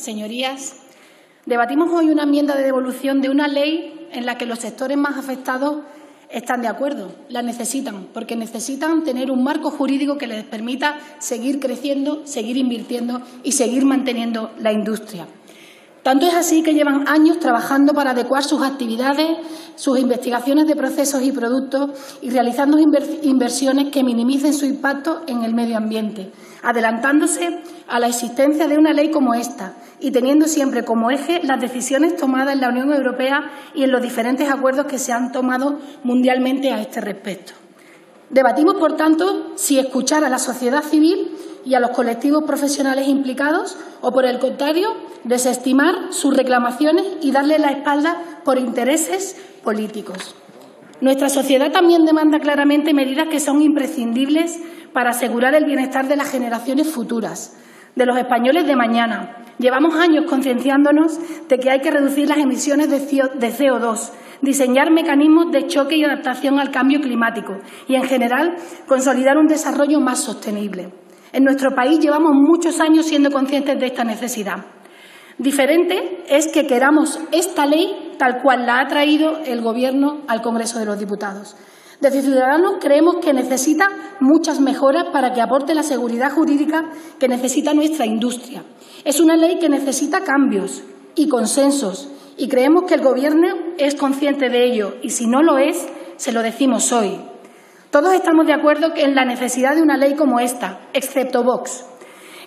Señorías, debatimos hoy una enmienda de devolución de una ley en la que los sectores más afectados están de acuerdo, la necesitan, porque necesitan tener un marco jurídico que les permita seguir creciendo, seguir invirtiendo y seguir manteniendo la industria. Tanto es así que llevan años trabajando para adecuar sus actividades, sus investigaciones de procesos y productos y realizando inversiones que minimicen su impacto en el medio ambiente, adelantándose a la existencia de una ley como esta y teniendo siempre como eje las decisiones tomadas en la Unión Europea y en los diferentes acuerdos que se han tomado mundialmente a este respecto. Debatimos, por tanto, si escuchar a la sociedad civil y a los colectivos profesionales implicados o, por el contrario, desestimar sus reclamaciones y darle la espalda por intereses políticos. Nuestra sociedad también demanda claramente medidas que son imprescindibles para asegurar el bienestar de las generaciones futuras, de los españoles de mañana. Llevamos años concienciándonos de que hay que reducir las emisiones de CO2, diseñar mecanismos de choque y adaptación al cambio climático y, en general, consolidar un desarrollo más sostenible. En nuestro país llevamos muchos años siendo conscientes de esta necesidad. Diferente es que queramos esta ley tal cual la ha traído el Gobierno al Congreso de los Diputados. Desde Ciudadanos creemos que necesita muchas mejoras para que aporte la seguridad jurídica que necesita nuestra industria. Es una ley que necesita cambios y consensos y creemos que el Gobierno es consciente de ello y si no lo es, se lo decimos hoy. Todos estamos de acuerdo en la necesidad de una ley como esta, excepto Vox,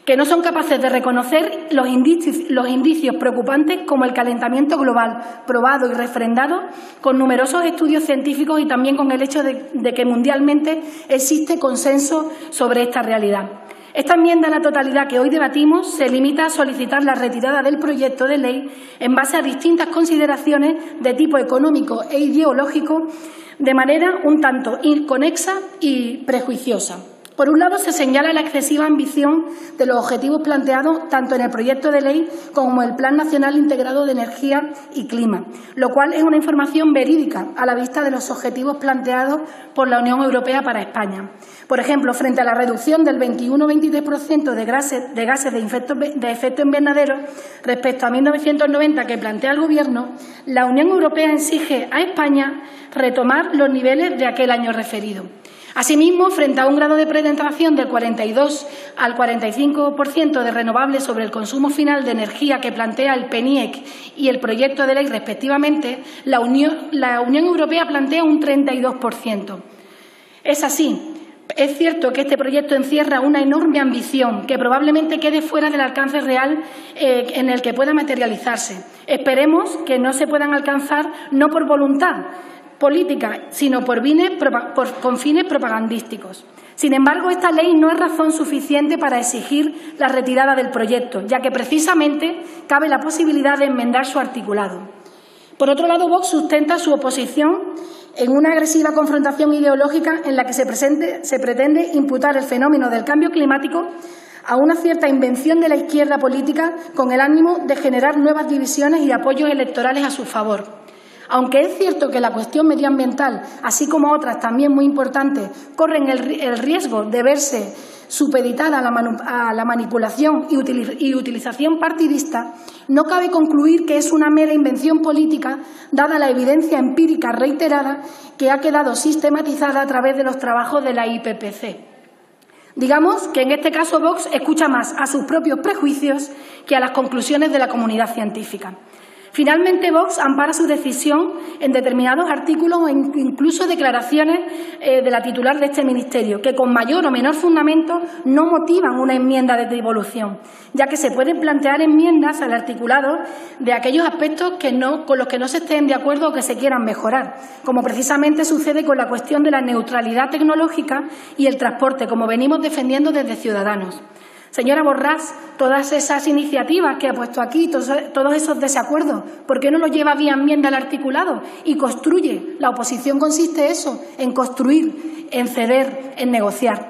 que no son capaces de reconocer los indicios, preocupantes como el calentamiento global, probado y refrendado con numerosos estudios científicos y también con el hecho de que mundialmente existe consenso sobre esta realidad. Esta enmienda a la totalidad que hoy debatimos se limita a solicitar la retirada del proyecto de ley en base a distintas consideraciones de tipo económico e ideológico de manera un tanto inconexa y prejuiciosa. Por un lado, se señala la excesiva ambición de los objetivos planteados tanto en el proyecto de ley como en el Plan Nacional Integrado de Energía y Clima, lo cual es una información verídica a la vista de los objetivos planteados por la Unión Europea para España. Por ejemplo, frente a la reducción del 21-23% de gases, de gases de, efecto, de efecto invernadero respecto a 1990 que plantea el Gobierno, la Unión Europea exige a España retomar los niveles de aquel año referido. Asimismo, frente a un grado de penetración del 42 al 45% de renovables sobre el consumo final de energía que plantea el PENIEC y el proyecto de ley respectivamente, la Unión, Europea plantea un 32%. Es así. Es cierto que este proyecto encierra una enorme ambición que probablemente quede fuera del alcance real eh, en el que pueda materializarse. Esperemos que no se puedan alcanzar no por voluntad, política, sino por, con fines propagandísticos. Sin embargo, esta ley no es razón suficiente para exigir la retirada del proyecto, ya que precisamente cabe la posibilidad de enmendar su articulado. Por otro lado, Vox sustenta su oposición en una agresiva confrontación ideológica en la que se, se pretende imputar el fenómeno del cambio climático a una cierta invención de la izquierda política con el ánimo de generar nuevas divisiones y apoyos electorales a su favor. Aunque es cierto que la cuestión medioambiental, así como otras también muy importantes, corren el, riesgo de verse supeditada a la, manipulación y, utilización partidista, no cabe concluir que es una mera invención política, dada la evidencia empírica reiterada que ha quedado sistematizada a través de los trabajos de la IPPC. Digamos que en este caso Vox escucha más a sus propios prejuicios que a las conclusiones de la comunidad científica. Finalmente, Vox ampara su decisión en determinados artículos o incluso declaraciones eh, de la titular de este Ministerio, que con mayor o menor fundamento no motivan una enmienda de devolución, ya que se pueden plantear enmiendas al articulado de aquellos aspectos que no, con los que no se estén de acuerdo o que se quieran mejorar, como precisamente sucede con la cuestión de la neutralidad tecnológica y el transporte, como venimos defendiendo desde Ciudadanos. Señora Borrás, todas esas iniciativas que ha puesto aquí, todos, esos desacuerdos, ¿por qué no lo lleva vía enmienda al articulado y construye? La oposición consiste eso, en construir, en ceder, en negociar.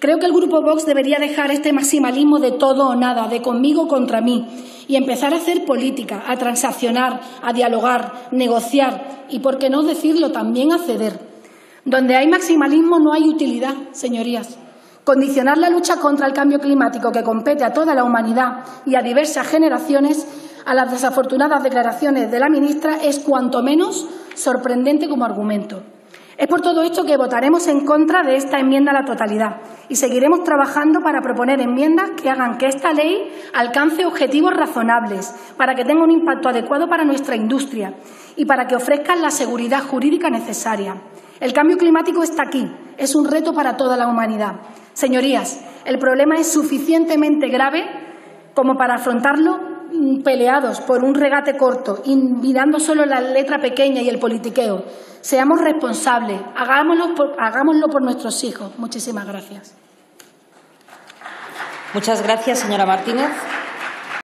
Creo que el Grupo Vox debería dejar este maximalismo de todo o nada, de conmigo contra mí, y empezar a hacer política, a transaccionar, a dialogar, negociar y, por qué no decirlo, también a ceder. Donde hay maximalismo no hay utilidad, señorías. Condicionar la lucha contra el cambio climático que compete a toda la humanidad y a diversas generaciones a las desafortunadas declaraciones de la ministra es cuanto menos sorprendente como argumento. Es por todo esto que votaremos en contra de esta enmienda a la totalidad y seguiremos trabajando para proponer enmiendas que hagan que esta ley alcance objetivos razonables, para que tenga un impacto adecuado para nuestra industria y para que ofrezcan la seguridad jurídica necesaria. El cambio climático está aquí, es un reto para toda la humanidad. Señorías, el problema es suficientemente grave como para afrontarlo Mm, peleados por un regate corto y mirando solo la letra pequeña y el politiqueo. Seamos responsables, hagámoslo por, hagámoslo por nuestros hijos. Muchísimas gracias. Muchas gracias, señora Martínez.